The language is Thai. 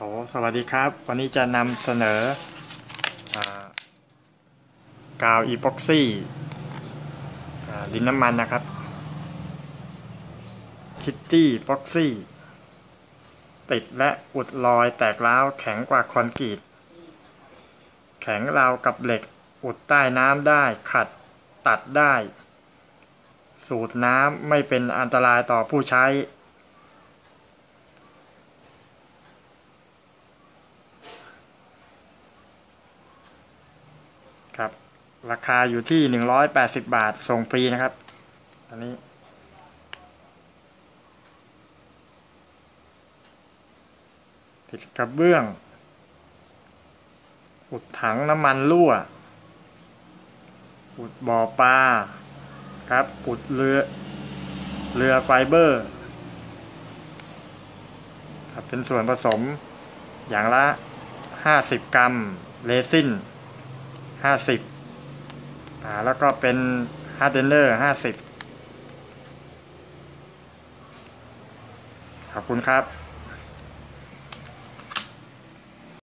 โอ้สวัสดีครับ วันนี้จะนำเสนออกาวอีพ็อกซี่ดินน้ำมันนะครับ คิตตี้พ็อกซี่ ติดและอุดรอยแตกร้าวแข็งกว่าคอนกรีต แข็งราวกับเหล็ก อุดใต้น้ำได้ขัดตัดได้ สูตรน้ำไม่เป็นอันตรายต่อผู้ใช้ ครับ ราคาอยู่ที่180บาทส่งฟรีนะครับ อันนี้ติดกระเบื้อง อุดถังน้ำมันรั่ว อุดบ่อปลา ครับ อุดเรือ เรือไฟเบอร์ ครับ เป็นส่วนผสมอย่างละ 50 กรัม เรซิน ห้าสิบอ่าแล้วก็เป็น hardener ห้าสิบขอบคุณครับ